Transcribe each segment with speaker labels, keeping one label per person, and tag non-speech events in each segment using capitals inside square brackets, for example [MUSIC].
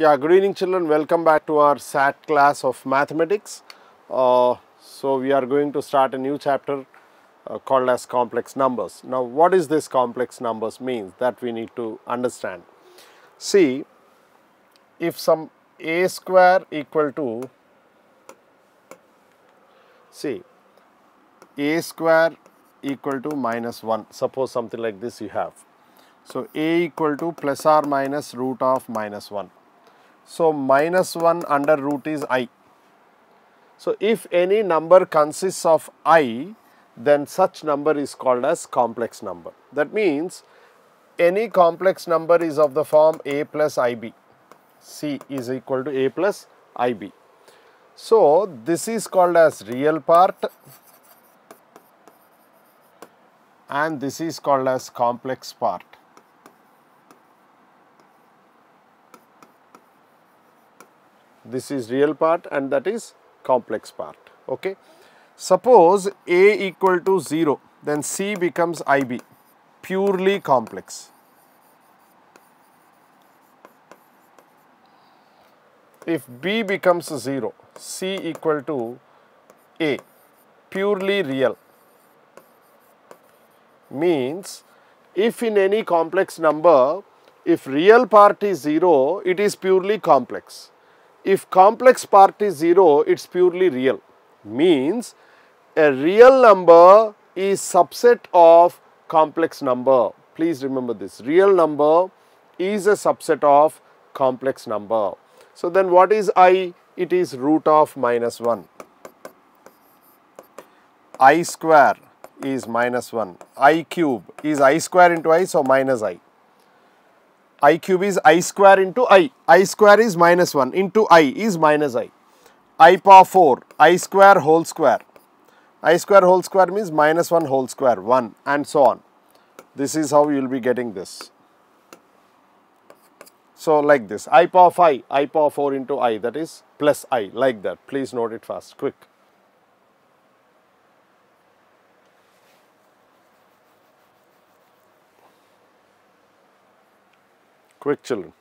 Speaker 1: Yeah, good evening children. Welcome back to our SAT class of mathematics. Uh, so, we are going to start a new chapter uh, called as complex numbers. Now, what is this complex numbers means that we need to understand. See, if some a square equal to, see, a square equal to minus 1, suppose something like this you have. So, a equal to plus or minus root of minus 1. So, minus 1 under root is i. So, if any number consists of i, then such number is called as complex number. That means, any complex number is of the form a plus ib, c is equal to a plus ib. So, this is called as real part and this is called as complex part. This is real part and that is complex part. Okay. Suppose A equal to 0, then C becomes IB, purely complex. If B becomes 0, C equal to A, purely real means if in any complex number, if real part is 0, it is purely complex. If complex part is 0, it is purely real. Means a real number is subset of complex number. Please remember this. Real number is a subset of complex number. So, then what is i? It is root of minus 1. i square is minus 1. i cube is i square into i, so minus i. i cube is i square into i. i square is minus 1 into i is minus i. i power 4, i square whole square. i square whole square means minus 1 whole square, 1 and so on. This is how you will be getting this. So, like this i power 5, i power 4 into i that is plus i like that. Please note it fast, quick. Quick children.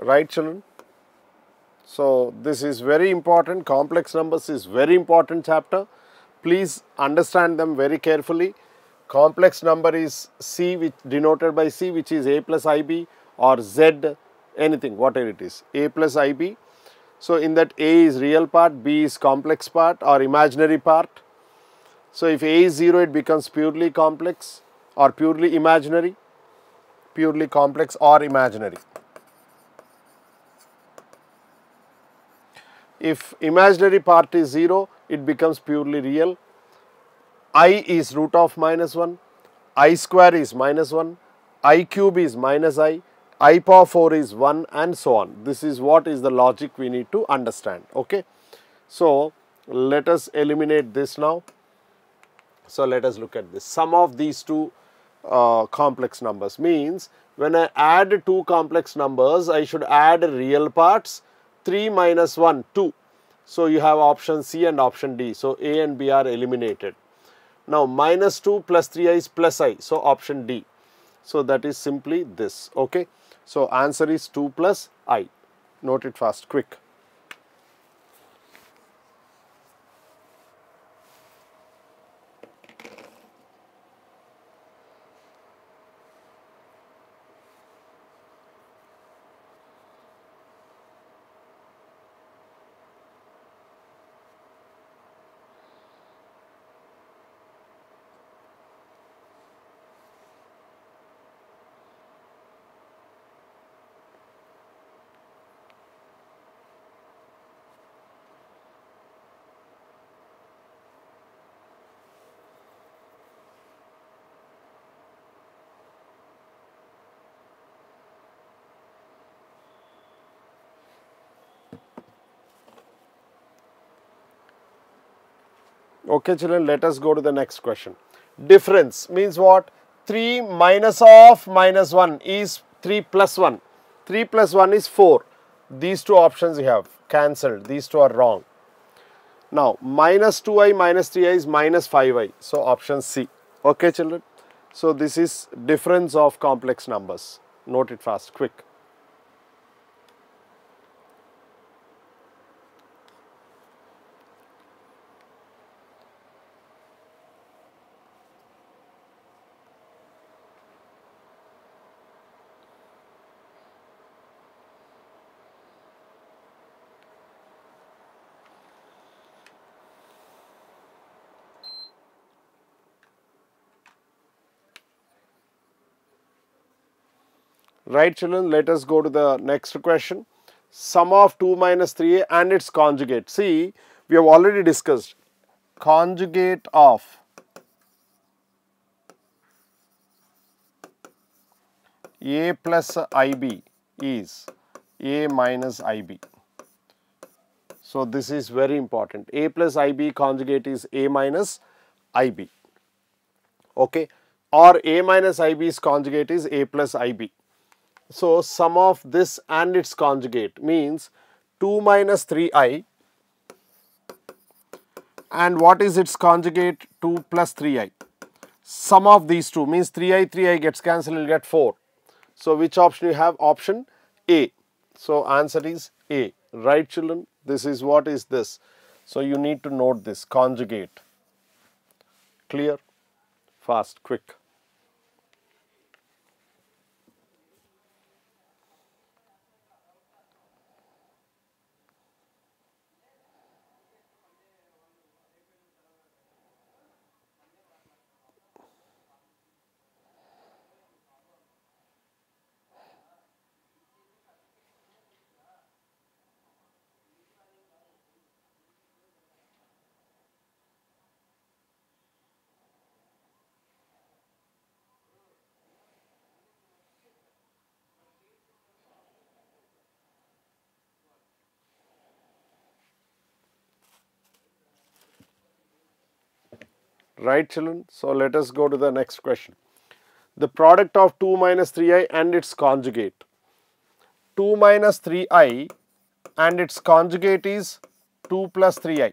Speaker 1: Right children? So, this is very important, complex numbers is very important chapter. Please understand them very carefully complex number is C which denoted by C which is A plus IB or Z anything whatever it is A plus IB. So, in that A is real part, B is complex part or imaginary part. So, if A is 0 it becomes purely complex or purely imaginary, purely complex or imaginary. If imaginary part is 0 it becomes purely real i is root of minus 1, i square is minus 1, i cube is minus i, i power 4 is 1 and so on. This is what is the logic we need to understand. Okay. So, let us eliminate this now. So, let us look at this. Sum of these two uh, complex numbers means when I add two complex numbers, I should add real parts 3 minus 1, 2. So, you have option C and option D. So, A and B are eliminated. Now, minus 2 plus 3i is plus i. So, option D. So, that is simply this. Okay. So, answer is 2 plus i. Note it fast, quick. Okay children, let us go to the next question. Difference means what? 3 minus of minus 1 is 3 plus 1. 3 plus 1 is 4. These two options you have cancelled. These two are wrong. Now, minus 2i minus 3i is minus 5i. So, option C. Okay, children. So, this is difference of complex numbers. Note it fast, quick. Right children, let us go to the next question. Sum of 2 minus 3a and its conjugate. See, we have already discussed conjugate of a plus ib is a minus ib. So, this is very important. a plus ib conjugate is a minus ib. Okay. Or a minus ib's conjugate is a plus ib. So, sum of this and its conjugate means 2 minus 3i and what is its conjugate 2 plus 3i. Sum of these two means 3i 3i gets cancelled you will get 4. So, which option you have? Option A. So, answer is A. Right children, this is what is this. So, you need to note this conjugate. Clear? Fast, quick. Right children? So, let us go to the next question. The product of 2 minus 3i and its conjugate. 2 minus 3i and its conjugate is 2 plus 3i.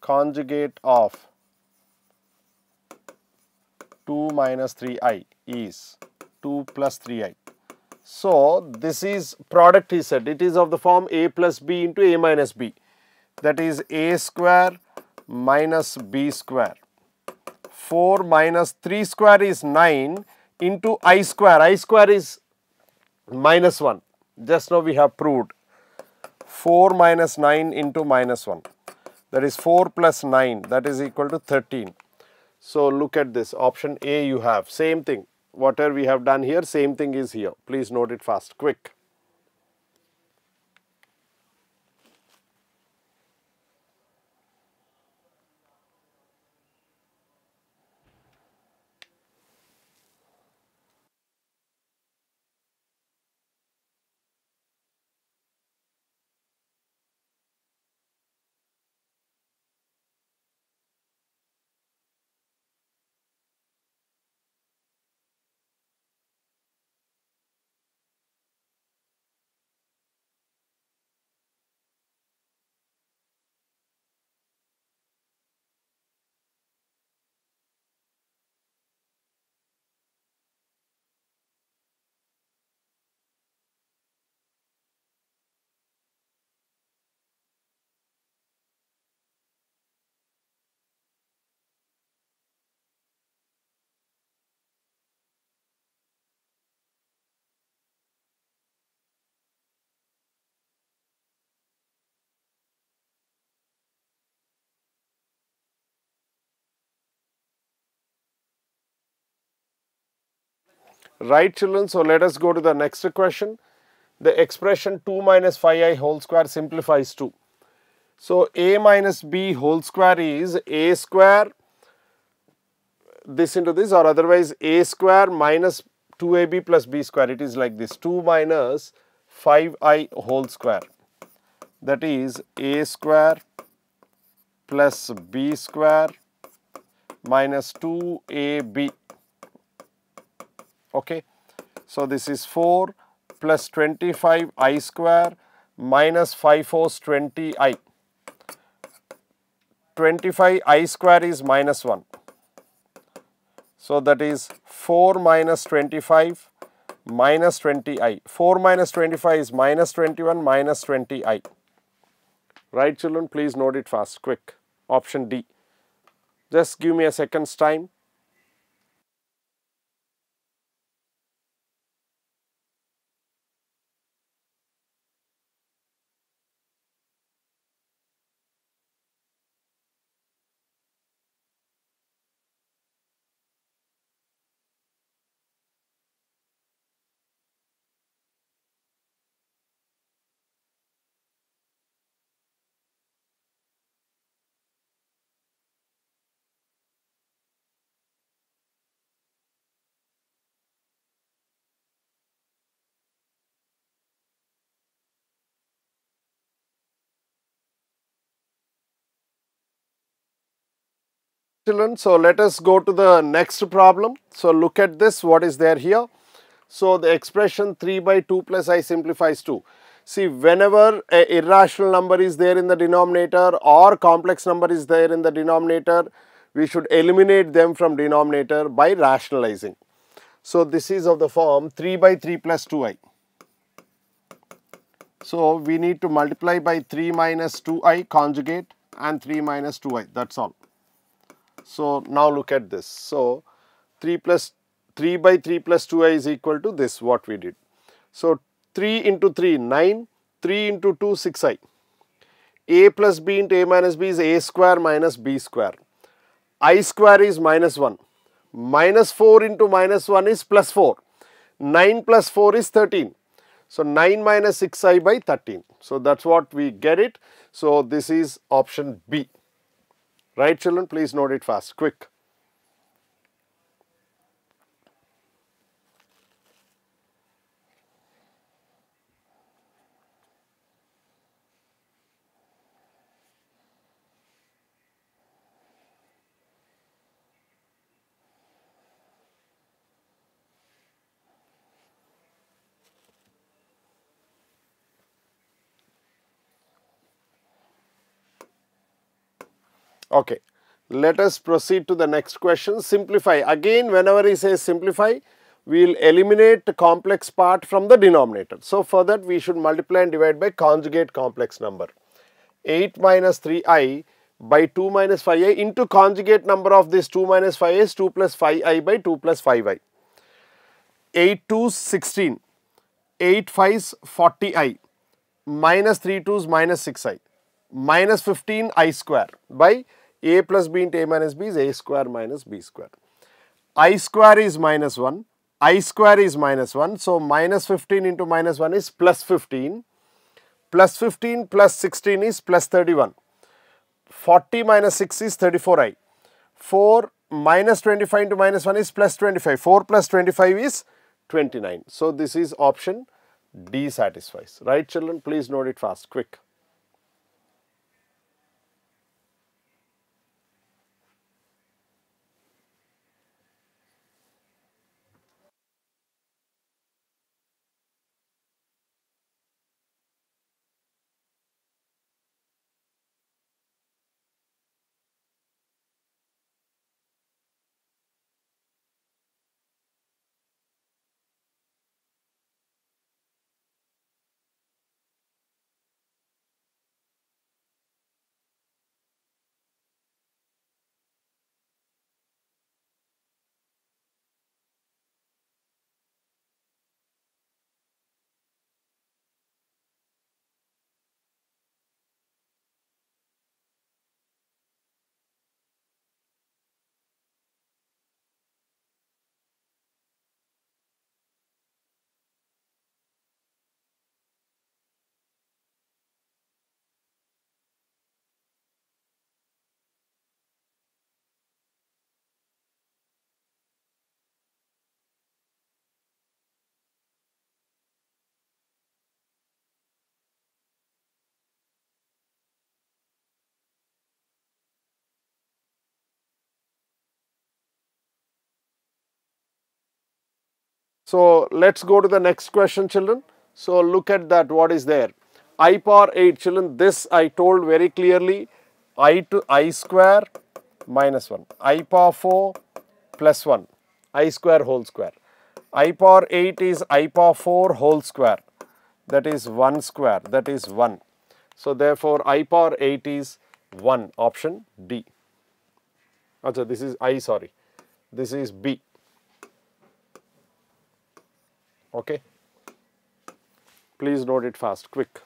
Speaker 1: Conjugate of 2 minus 3i is 2 plus 3i. So, this is product he said it is of the form a plus b into a minus b that is a square minus b square. 4 minus 3 square is 9 into i square. i square is minus 1. Just now we have proved 4 minus 9 into minus 1. That is 4 plus 9 that is equal to 13. So, look at this option A you have same thing whatever we have done here same thing is here. Please note it fast quick. Right children, so let us go to the next question. The expression 2 minus 5i whole square simplifies to. So, a minus b whole square is a square this into this or otherwise a square minus 2ab plus b square it is like this 2 minus 5i whole square that is a square plus b square minus 2ab. Okay. So, this is 4 plus 25 i square minus 5 fours 20 i. 25 i square is minus 1. So, that is 4 minus 25 minus 20i. 4 minus 25 is minus 21 minus 20i. Right children, please note it fast, quick. Option D. Just give me a second's time. So, let us go to the next problem. So, look at this what is there here. So, the expression 3 by 2 plus i simplifies to. See whenever a irrational number is there in the denominator or complex number is there in the denominator, we should eliminate them from denominator by rationalizing. So, this is of the form 3 by 3 plus 2i. So, we need to multiply by 3 minus 2i conjugate and 3 minus 2i that is all. So, now look at this. So, 3 plus 3 by 3 plus 2i is equal to this what we did. So, 3 into 3 9, 3 into 2 6i. a plus b into a minus b is a square minus b square. i square is minus 1. Minus 4 into minus 1 is plus 4. 9 plus 4 is 13. So, 9 minus 6i by 13. So, that is what we get it. So, this is option B. Right children, please note it fast, quick. Okay. Let us proceed to the next question. Simplify. Again, whenever he says simplify, we will eliminate the complex part from the denominator. So, for that we should multiply and divide by conjugate complex number. 8 minus 3i by 2 minus 5i into conjugate number of this 2 minus 5 is 2 plus 5i by 2 plus 5i. 8 2 16, 8 5 40i, minus 3 2s minus 6i, minus 15 i square by a plus b into a minus b is a square minus b square. i square is minus 1, i square is minus 1. So, minus 15 into minus 1 is plus 15, plus 15 plus 16 is plus 31. 40 minus 6 is 34i. 4 minus 25 into minus 1 is plus 25. 4 plus 25 is 29. So, this is option D satisfies. Right children, please note it fast, quick. So, let us go to the next question children. So, look at that what is there. i power 8 children this I told very clearly i to i square minus 1 i power 4 plus 1 i square whole square i power 8 is i power 4 whole square that is 1 square that is 1. So, therefore, i power 8 is 1 option D. Achha, this is I sorry this is B. Okay. Please note it fast quick.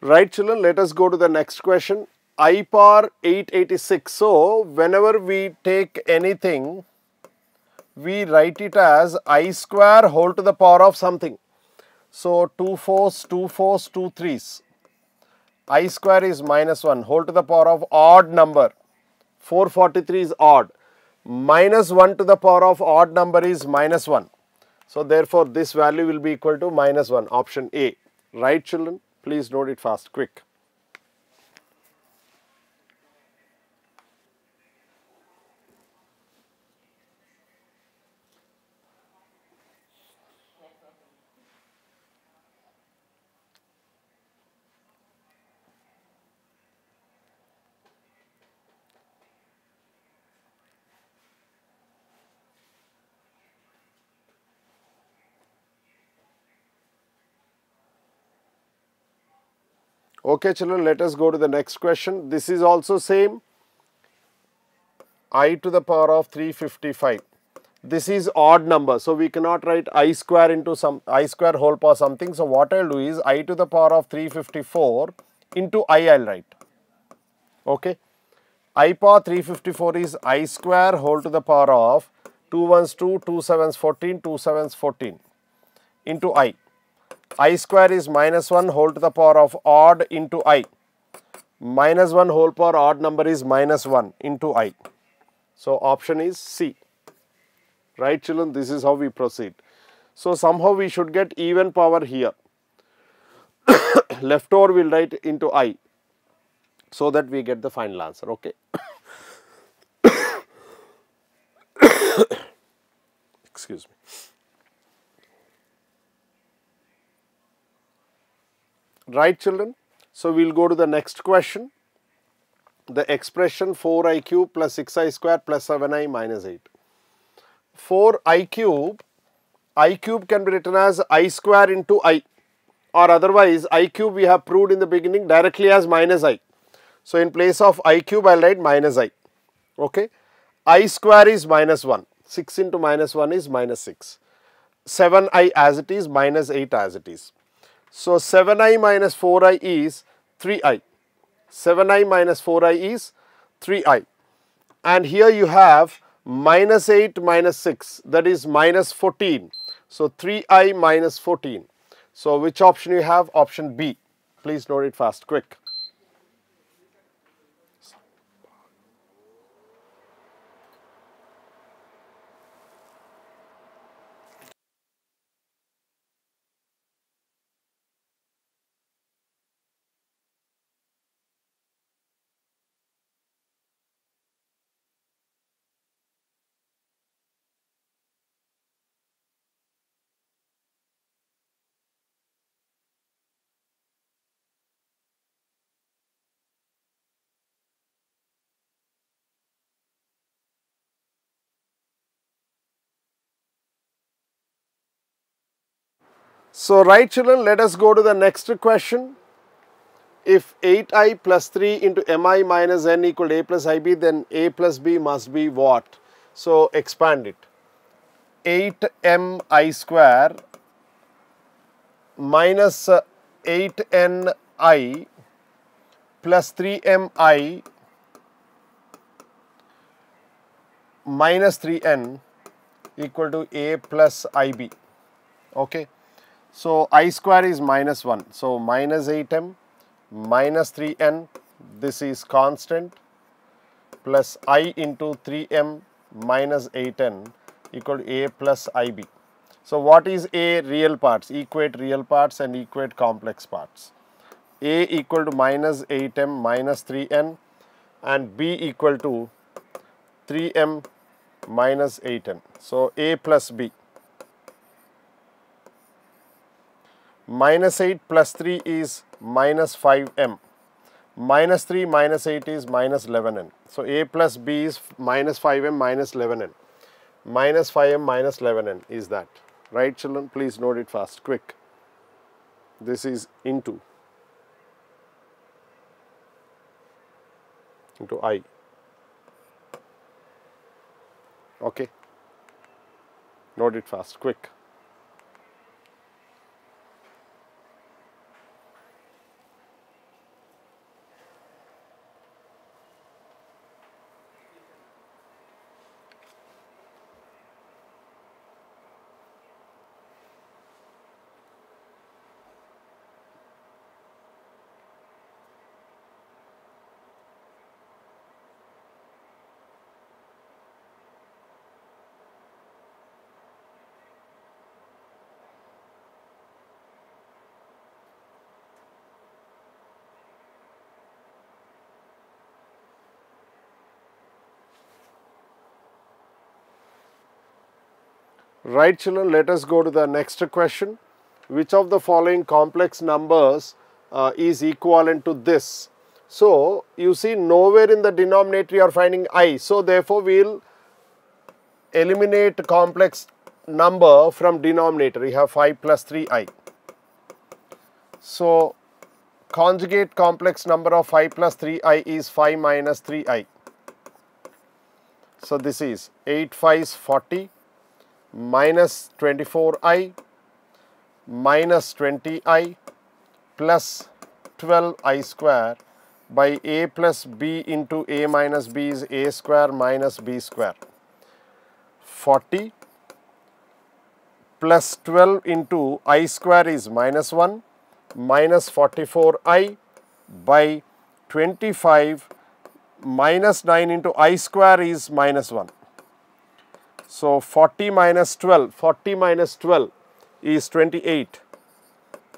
Speaker 1: Right children, let us go to the next question. I power 886. So, whenever we take anything, we write it as I square whole to the power of something. So, 2 fours, 2 fours, 2 threes. I square is minus 1 whole to the power of odd number. 443 is odd. Minus 1 to the power of odd number is minus 1. So, therefore, this value will be equal to minus 1 option A. Right children? Please note it fast, quick. Okay children, let us go to the next question. This is also same i to the power of 355. This is odd number. So, we cannot write i square into some i square whole power something. So, what I will do is i to the power of 354 into i I will write. Okay. i power 354 is i square whole to the power of 2 ones 2, 2 sevens 14, 2 sevens 14 into i i square is minus 1 whole to the power of odd into i. Minus 1 whole power odd number is minus 1 into i. So, option is C. Right children, this is how we proceed. So, somehow we should get even power here. [COUGHS] Left over we will write into i so that we get the final answer. Okay. [COUGHS] Excuse me. Right children? So, we will go to the next question. The expression 4i cube plus 6i square plus 7i minus 8. 4i cube, i cube can be written as i square into i or otherwise i cube we have proved in the beginning directly as minus i. So, in place of i cube I will write minus i. Okay. i square is minus 1, 6 into minus 1 is minus 6, 7i as it is minus 8 as it is. So, 7i minus 4i is 3i, 7i minus 4i is 3i and here you have minus 8 minus 6 that is minus 14. So, 3i minus 14. So, which option you have? Option B. Please note it fast, quick. So, right children, let us go to the next question. If 8i plus 3 into mi minus n equal a plus ib, then a plus b must be what? So, expand it. 8mi square minus uh, 8ni plus 3mi minus 3n equal to a plus ib. Okay. So, i square is minus 1. So, minus 8m minus 3n this is constant plus i into 3m minus 8n equal to a plus ib. So, what is a real parts? Equate real parts and equate complex parts. A equal to minus 8m minus 3n and B equal to 3m minus 8n. So, A plus B. Minus 8 plus 3 is minus 5m. Minus 3 minus 8 is minus 11n. So, A plus B is minus 5m minus 11n. Minus 5m minus 11n is that. Right children? Please note it fast, quick. This is into. Into I. Okay. Note it fast, quick. Right children, let us go to the next question. Which of the following complex numbers uh, is equivalent to this? So, you see nowhere in the denominator you are finding i. So, therefore, we will eliminate complex number from denominator. We have 5 plus 3i. So, conjugate complex number of 5 plus 3i is 5 minus 3i. So, this is 8 5 is 40 minus 24i minus 20i plus 12i square by a plus b into a minus b is a square minus b square. 40 plus 12 into i square is minus 1 minus 44i by 25 minus 9 into i square is minus 1. So, 40 minus 12, 40 minus 12 is 28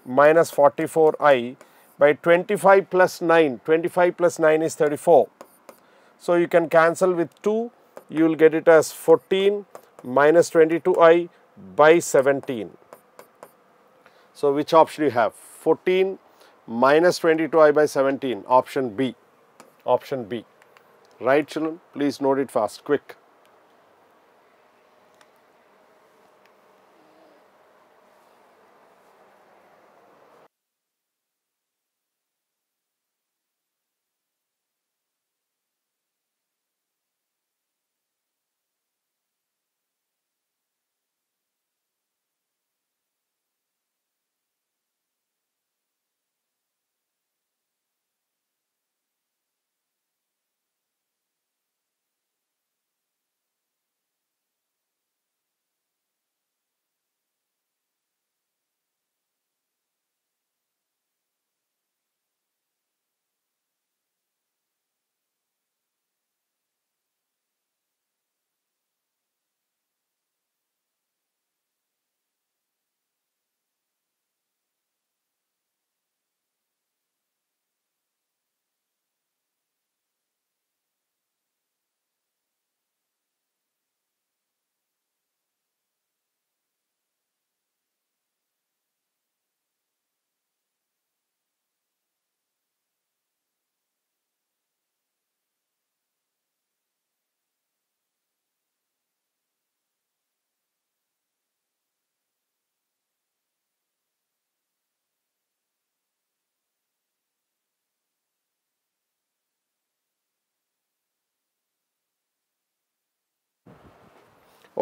Speaker 1: minus 44i by 25 plus 9, 25 plus 9 is 34. So, you can cancel with 2, you will get it as 14 minus 22i by 17. So, which option you have? 14 minus 22i by 17, option B, option B. Right children, please note it fast, quick.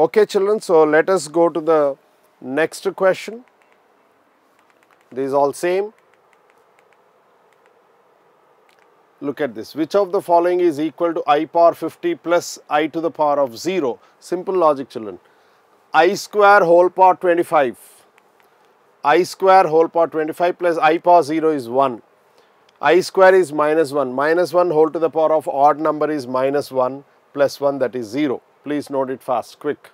Speaker 1: Okay children, so let us go to the next question. These all same. Look at this. Which of the following is equal to i power 50 plus i to the power of 0? Simple logic children. i square whole power 25. i square whole power 25 plus i power 0 is 1. i square is minus 1. Minus 1 whole to the power of odd number is minus 1 plus 1 that is 0. Please note it fast, quick.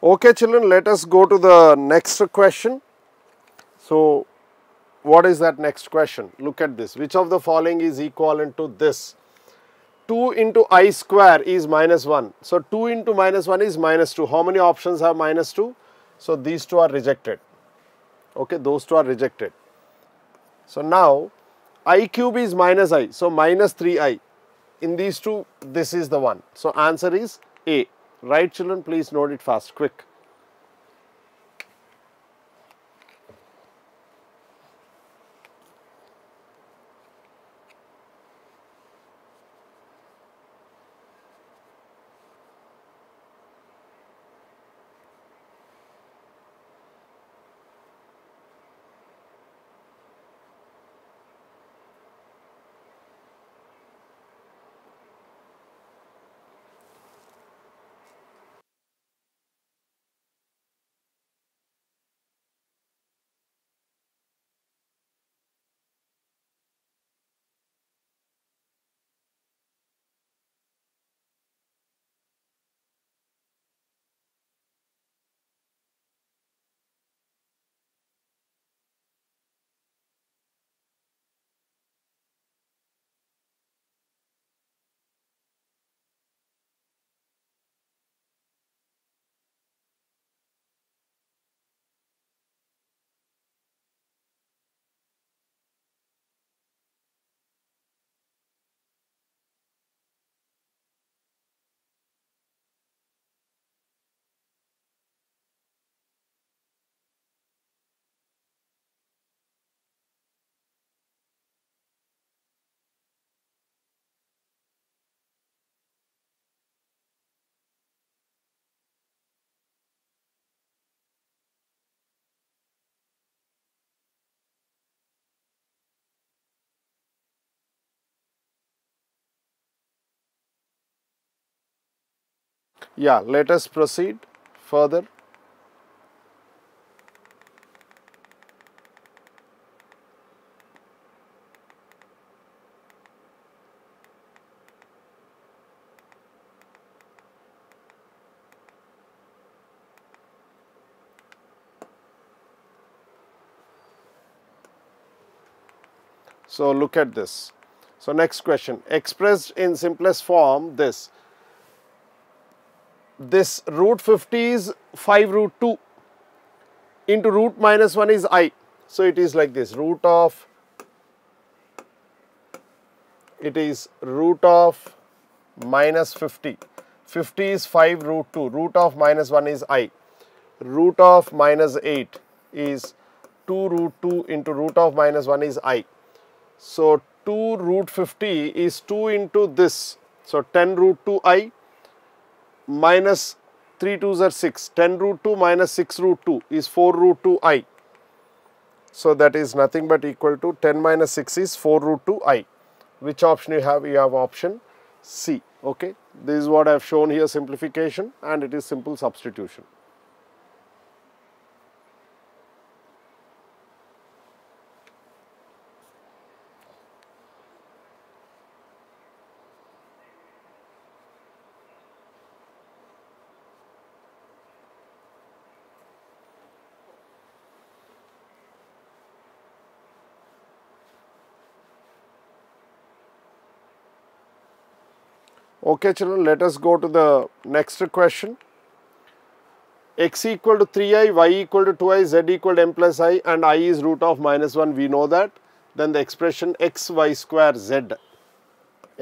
Speaker 1: Okay children, let us go to the next question. So, what is that next question? Look at this. Which of the following is equivalent to this? 2 into i square is minus 1. So, 2 into minus 1 is minus 2. How many options have minus 2? So, these two are rejected. Okay, those two are rejected. So, now i cube is minus i. So, minus 3i. In these two, this is the one. So, answer is A. Right children, please note it fast, quick. Yeah, let us proceed further. So, look at this. So, next question expressed in simplest form this this root 50 is 5 root 2 into root minus 1 is i. So, it is like this root of it is root of minus 50. 50 is 5 root 2 root of minus 1 is i. Root of minus 8 is 2 root 2 into root of minus 1 is i. So, 2 root 50 is 2 into this. So, 10 root 2 i minus 3 2s are 6. 10 root 2 minus 6 root 2 is 4 root 2 i. So, that is nothing but equal to 10 minus 6 is 4 root 2 i. Which option you have? You have option C. Okay. This is what I have shown here simplification and it is simple substitution. Okay children, let us go to the next question. x equal to 3i, y equal to 2i, z equal to m plus i and i is root of minus 1, we know that. Then the expression x y square z,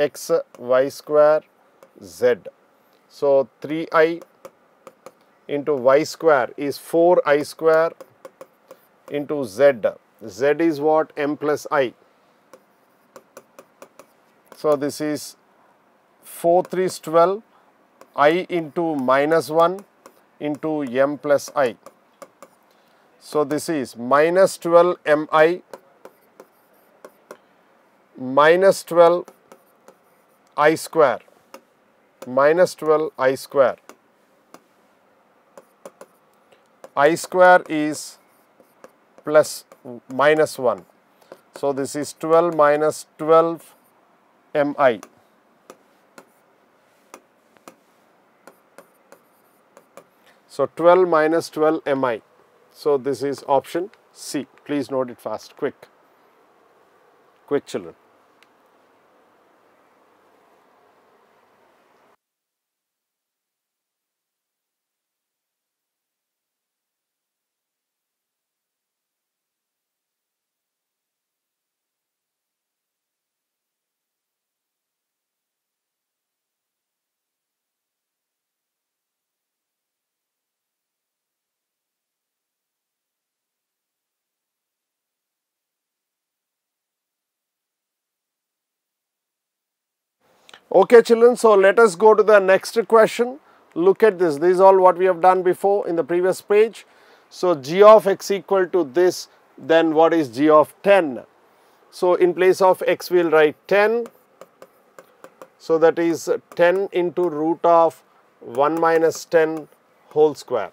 Speaker 1: x y square z. So, 3i into y square is 4i square into z. z is what? m plus i. So, this is 4 3 is 12 i into minus 1 into m plus i. So, this is minus 12 m i minus 12 i square minus 12 i square. i square is plus minus 1. So, this is 12 minus 12 m i. So 12 minus 12 mi. So this is option C. Please note it fast, quick. Quick children. Okay children, so let us go to the next question. Look at this, this is all what we have done before in the previous page. So g of x equal to this, then what is g of 10? So in place of x we will write 10. So that is 10 into root of 1 minus 10 whole square.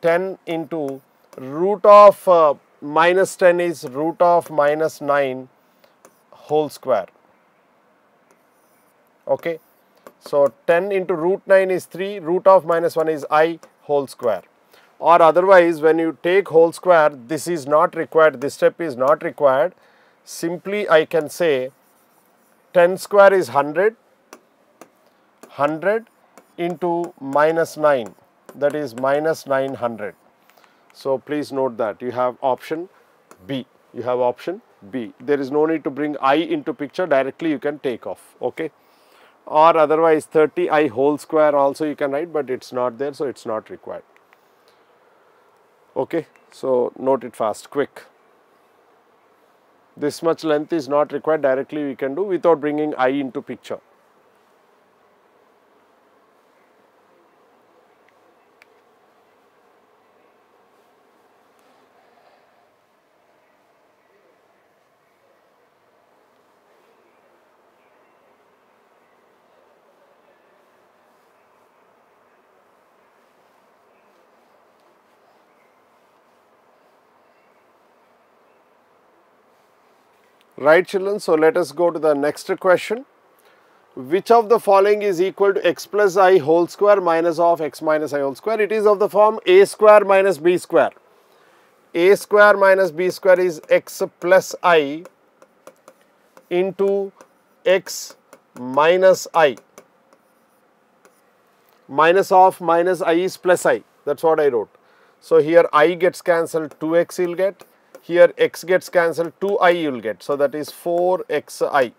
Speaker 1: 10 into root of uh, minus 10 is root of minus 9 whole square okay. So 10 into root 9 is 3, root of minus 1 is i whole square or otherwise when you take whole square this is not required, this step is not required, simply I can say 10 square is 100, 100 into minus 9 that is minus 900. So please note that you have option B, you have option B. There is no need to bring i into picture directly you can take off, okay or otherwise 30i whole square also you can write but it is not there so it is not required. Okay. So, note it fast quick. This much length is not required directly we can do without bringing i into picture. Right children, so let us go to the next question. Which of the following is equal to x plus i whole square minus of x minus i whole square? It is of the form a square minus b square. a square minus b square is x plus i into x minus i. Minus of minus i is plus i. That is what I wrote. So, here i gets cancelled 2x you will get here x gets cancelled 2i you will get. So, that is 4xi.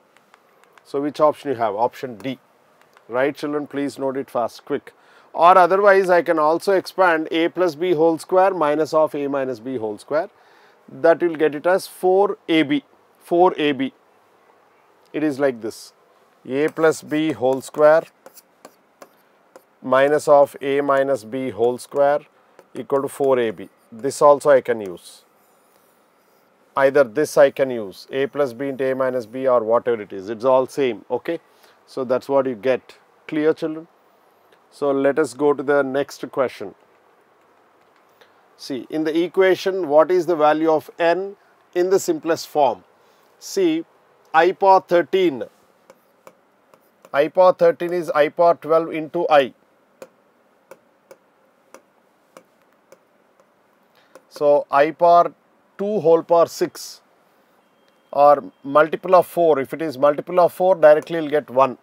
Speaker 1: So, which option you have? Option D. Right children, please note it fast, quick. Or otherwise, I can also expand a plus b whole square minus of a minus b whole square. That will get it as 4ab, 4ab. It is like this, a plus b whole square minus of a minus b whole square equal to 4ab. This also I can use either this I can use a plus b into a minus b or whatever it is, it is all same, okay. So, that is what you get, clear children. So, let us go to the next question. See, in the equation, what is the value of n in the simplest form? See, i power 13, i power 13 is i power 12 into i. So, i power 2 whole power 6 or multiple of 4. If it is multiple of 4, directly you will get 1.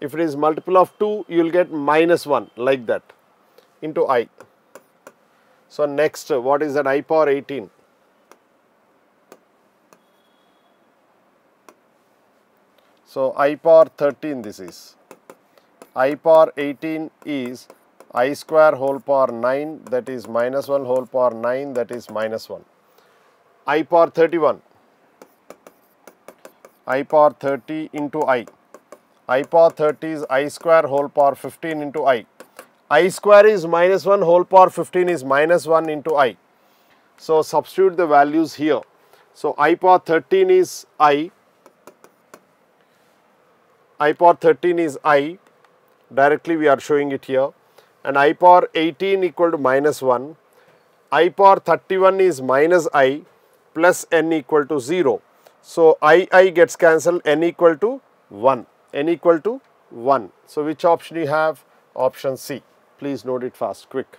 Speaker 1: If it is multiple of 2, you will get minus 1 like that into i. So, next what is that i power 18? So, i power 13 this is. i power 18 is i square whole power 9 that is minus 1 whole power 9 that is minus 1. I power 31 i power 30 into i. i power 30 is i square whole power 15 into i. i square is minus 1 whole power 15 is minus 1 into i. So, substitute the values here. So, i power 13 is i, i power 13 is i, directly we are showing it here and i power 18 equal to minus 1, i power 31 is minus i plus n equal to 0. So, i i gets cancelled n equal to 1, n equal to 1. So, which option you have? Option C. Please note it fast, quick.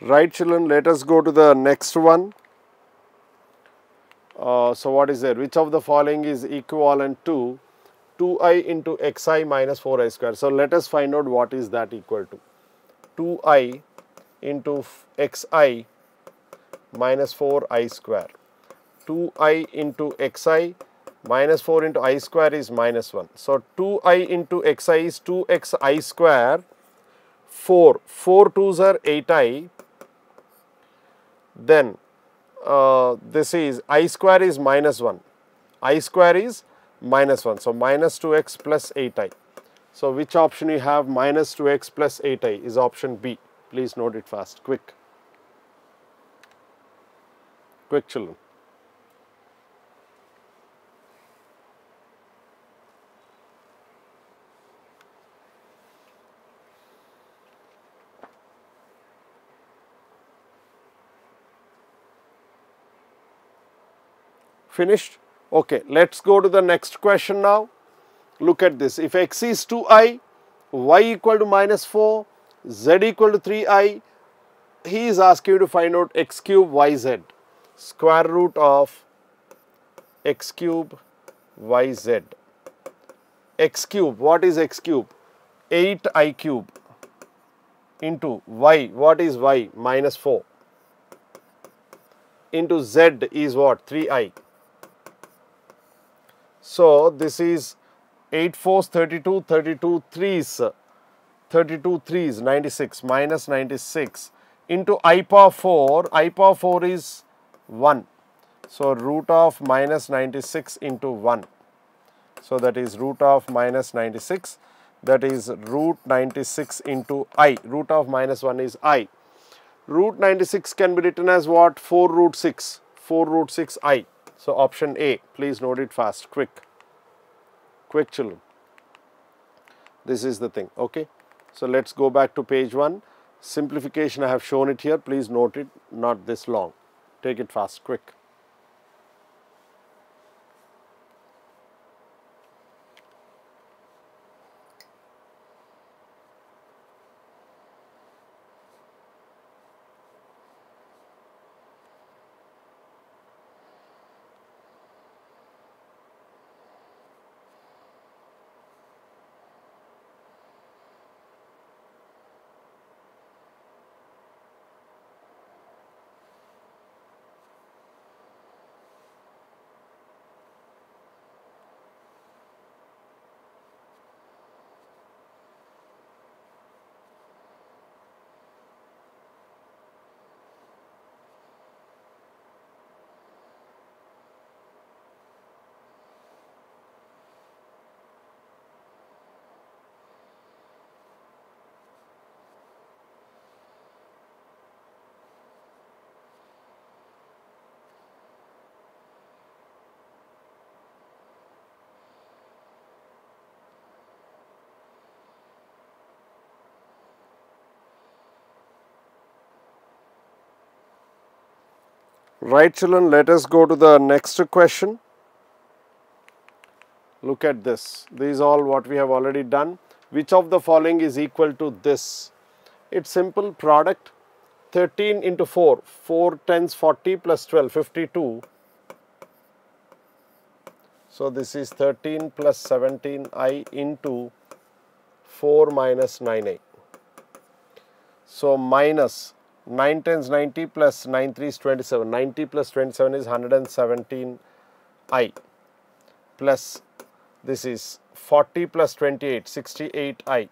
Speaker 1: Right children, let us go to the next one. Uh, so what is there? Which of the following is equivalent to 2i into xi minus 4i square? So let us find out what is that equal to. 2i into xi minus 4i square. 2i into xi minus 4 into i square is minus 1. So 2i into xi is 2xi square 4. 4 2s are 8i then uh, this is i square is minus 1, i square is minus 1. So, minus 2x plus 8i. So, which option you have minus 2x plus 8i is option B. Please note it fast, quick. Quick children. Finished? Okay, let's go to the next question now. Look at this. If x is 2i, y equal to minus 4, z equal to 3i, he is asking you to find out x cube yz. Square root of x cube yz. x cube, what is x cube? 8i cube into y, what is y? Minus 4 into z is what? 3i. So, this is 8 fours 32, 32 threes, 32 threes 96 minus 96 into i power 4, i power 4 is 1. So, root of minus 96 into 1. So, that is root of minus 96 that is root 96 into i, root of minus 1 is i. Root 96 can be written as what? 4 root 6, 4 root 6 i. So, option A, please note it fast, quick, quick children. This is the thing, okay. So, let us go back to page 1. Simplification I have shown it here, please note it, not this long. Take it fast, quick. Right children, let us go to the next question. Look at this. These all what we have already done. Which of the following is equal to this? It's simple product 13 into 4, 4 tens 40 plus 12, 52. So, this is 13 plus 17i into 4 minus 9i. So, minus 9 tens 90 plus 9 3 is 27, 90 plus 27 is 117i plus this is 40 plus 28, 68i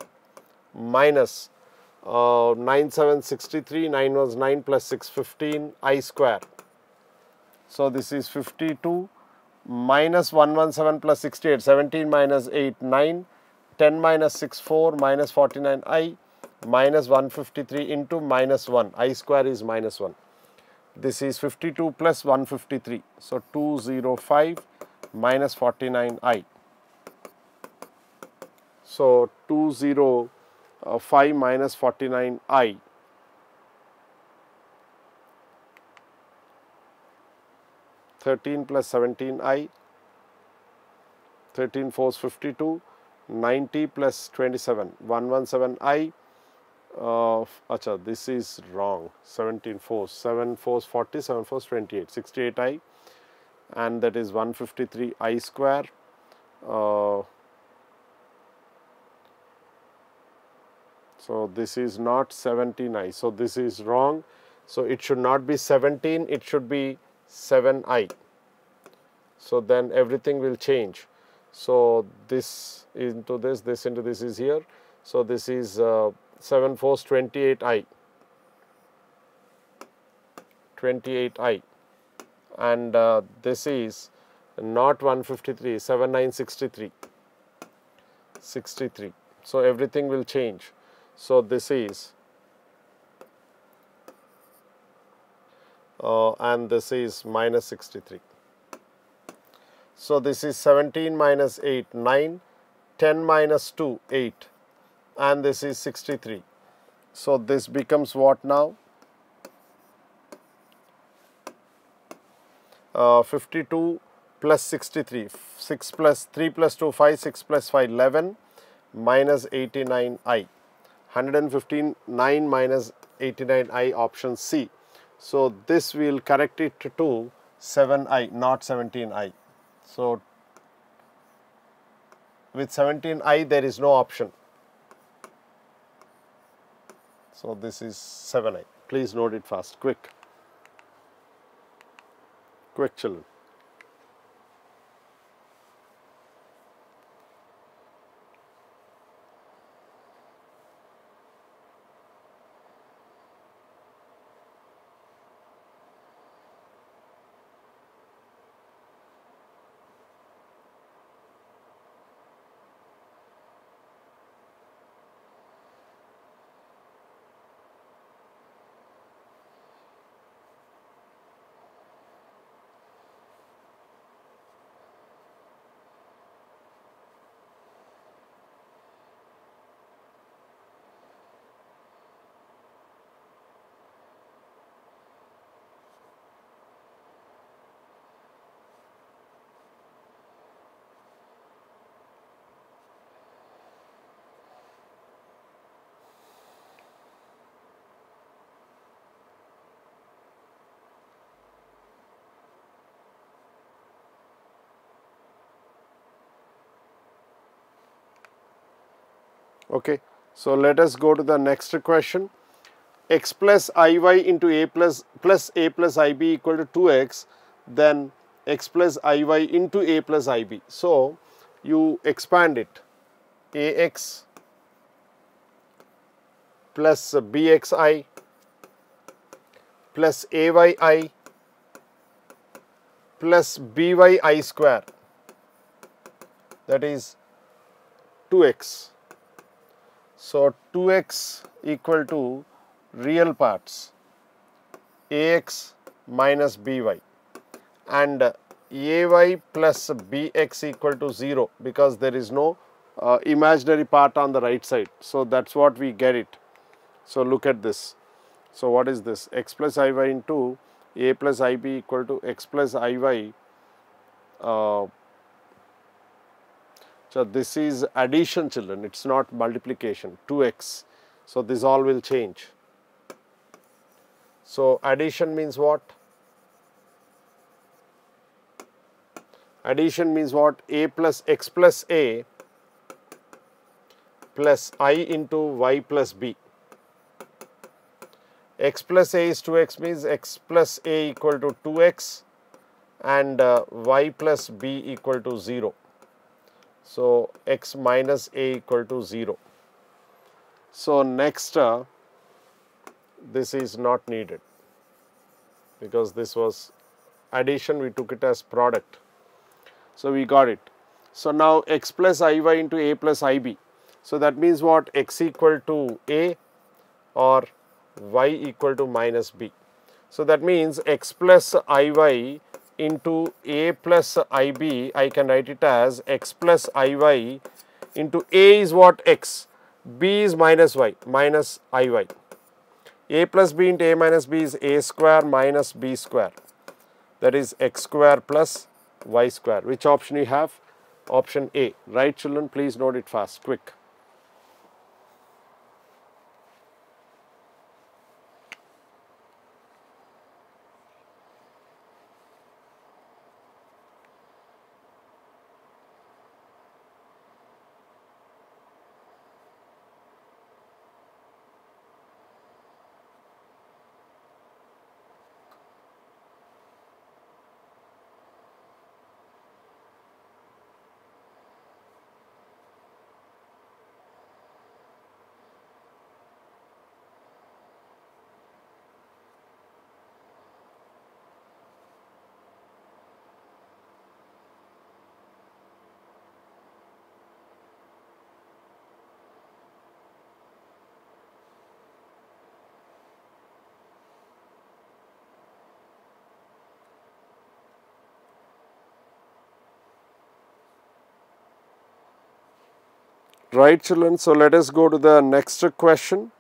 Speaker 1: minus uh, 9 7 63, 9 was 9 plus 6 15 i square. So, this is 52 minus 117 plus 68, 17 minus 8 9, 10 minus 6 4 minus 49 i minus 153 into minus 1, i square is minus 1. This is 52 plus 153. So, 205 minus 49 i. So, 205 minus 49 i. Thirteen plus seventeen i, thirteen fours fifty two, ninety plus twenty seven, one one seven i, uh, acha, this is wrong. 17 fours 7 fours 40 7 fours 28 68 i and that is 153 i square. Uh, so this is not 17 i. So this is wrong. So it should not be 17 it should be 7 i. So then everything will change. So this into this this into this is here. So this is uh, 7 fours 28 I. 28 I. And uh, this is not 153 7963 63 so everything will change. So this is uh, and this is minus 63 so this is 17 minus 8 9 10 minus 2 8 and this is 63. So, this becomes what now? Uh, 52 plus 63, 6 plus 3 plus 2, 5, 6 plus 5, 11 minus 89i. 115, 9 minus 89i option C. So, this will correct it to 7i, not 17i. So, with 17i there is no option. So, this is 7i. Please note it fast, quick, quick children. Okay. So, let us go to the next question x plus iy into a plus plus a plus ib equal to 2x then x plus iy into a plus ib. So, you expand it ax plus bxi plus ayi plus byi square that is 2x so, 2x equal to real parts ax minus by and ay plus bx equal to 0 because there is no uh, imaginary part on the right side. So, that is what we get it. So, look at this. So, what is this x plus iy into a plus ib equal to x plus iy. Uh, so this is addition children, it is not multiplication 2x. So this all will change. So addition means what? Addition means what? a plus x plus a plus i into y plus b. x plus a is 2x means x plus a equal to 2x and uh, y plus b equal to 0. So, x minus a equal to 0. So, next uh, this is not needed because this was addition we took it as product. So, we got it. So, now x plus iy into a plus ib. So, that means what x equal to a or y equal to minus b. So, that means x plus iy into a plus ib I can write it as x plus iy into a is what x b is minus y minus iy a plus b into a minus b is a square minus b square that is x square plus y square. Which option you have? Option A. Right children, please note it fast, quick. Right children, so let us go to the next question.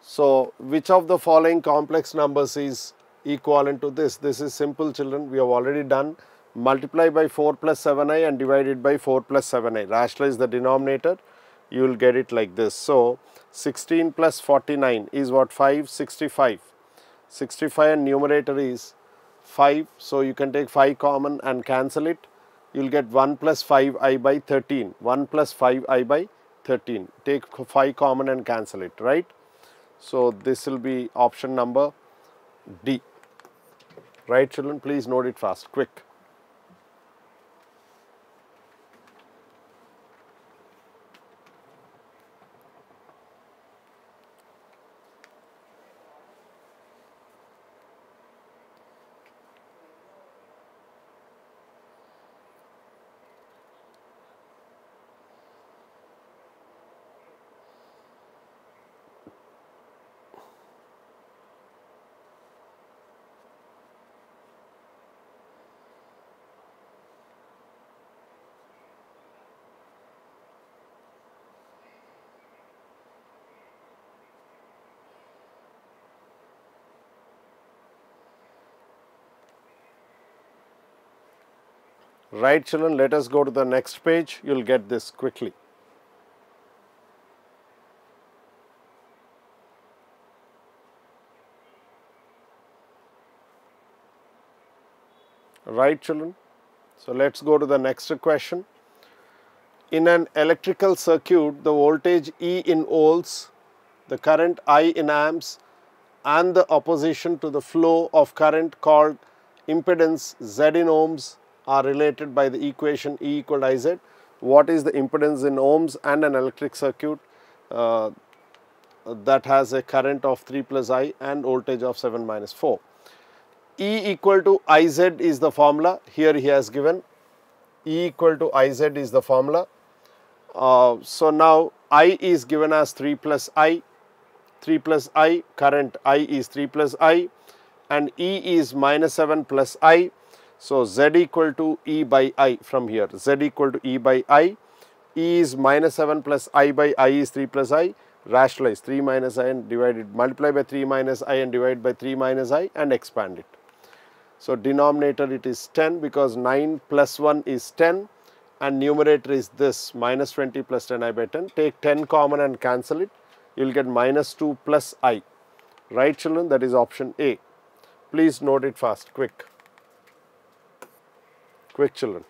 Speaker 1: So, which of the following complex numbers is equivalent to this? This is simple children, we have already done multiply by 4 plus 7i and divide it by 4 plus 7i. Rationalize the denominator, you will get it like this. So, 16 plus 49 is what 565. 65 and numerator is 5. So, you can take 5 common and cancel it you will get 1 plus 5i by 13, 1 plus 5i by 13. Take 5 common and cancel it, right? So, this will be option number D. Right children, please note it fast, quick. Right children, let us go to the next page, you will get this quickly. Right children. So, let us go to the next question. In an electrical circuit, the voltage E in volts, the current I in amps and the opposition to the flow of current called impedance Z in ohms are related by the equation E equal to IZ. What is the impedance in ohms and an electric circuit uh, that has a current of 3 plus I and voltage of 7 minus 4. E equal to IZ is the formula. Here he has given E equal to IZ is the formula. Uh, so now I is given as 3 plus I, 3 plus I, current I is 3 plus I and E is minus 7 plus I so, Z equal to E by I from here, Z equal to E by I, E is minus 7 plus I by I is 3 plus I, rationalize 3 minus i and divide it, multiply by 3 minus i and divide by 3 minus i and expand it. So, denominator it is 10 because 9 plus 1 is 10 and numerator is this minus 20 plus 10 i by 10. Take 10 common and cancel it, you will get minus 2 plus i. Right children, that is option A. Please note it fast, quick. Quick children.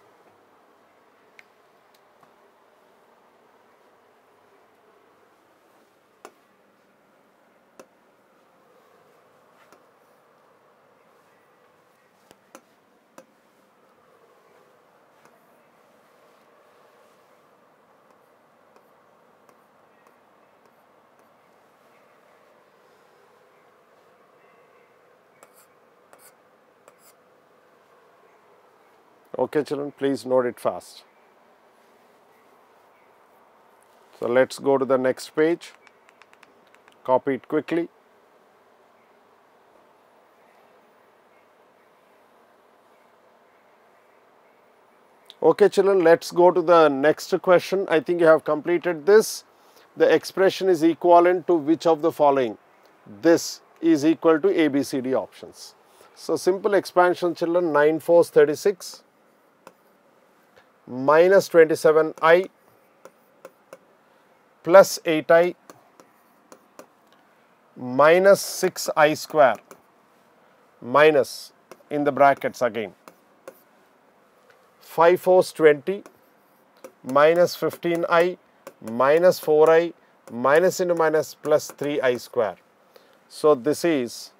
Speaker 1: Okay children, please note it fast. So let's go to the next page, copy it quickly. Okay children, let's go to the next question. I think you have completed this. The expression is equivalent to which of the following? This is equal to ABCD options. So simple expansion children, 9 4 36 minus 27i plus 8i minus 6i square minus in the brackets again 5 fours 20 minus 15i minus 4i minus into minus plus 3i square. So, this is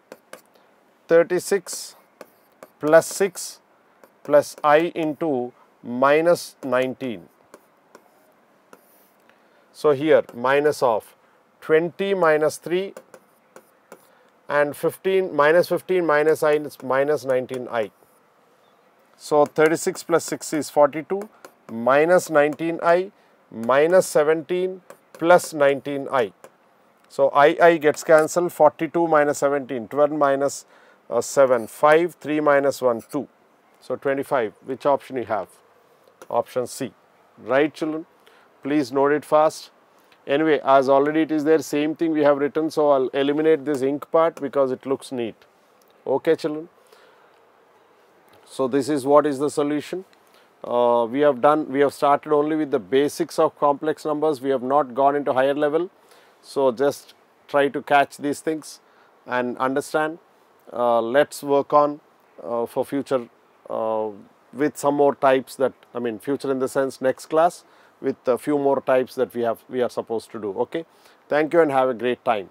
Speaker 1: 36 plus 6 plus i into minus 19. So, here minus of 20 minus 3 and 15 minus 15 minus i is minus 19i. So, 36 plus 6 is 42 minus 19i minus 17 plus 19i. So, i i gets cancelled 42 minus 17 12 minus, uh, 7 5 3 minus 1 2. So, 25 which option you have? Option C. Right children? Please note it fast. Anyway, as already it is there, same thing we have written, so I'll eliminate this ink part because it looks neat. Okay children? So this is what is the solution. Uh, we have done, we have started only with the basics of complex numbers, we have not gone into higher level. So just try to catch these things and understand. Uh, let's work on uh, for future uh, with some more types that I mean future in the sense next class with a few more types that we have we are supposed to do okay? Thank you and have a great time